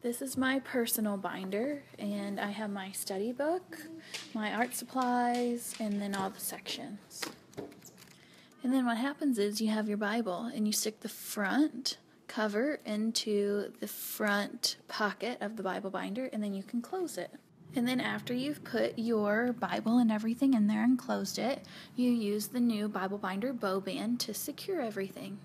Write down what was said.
This is my personal binder, and I have my study book, my art supplies, and then all the sections. And then what happens is you have your Bible, and you stick the front cover into the front pocket of the Bible binder, and then you can close it. And then after you've put your Bible and everything in there and closed it, you use the new Bible binder bow band to secure everything.